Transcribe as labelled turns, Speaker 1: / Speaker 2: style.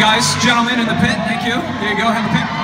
Speaker 1: guys, gentlemen in the pit, thank you. Here you go, have a pit.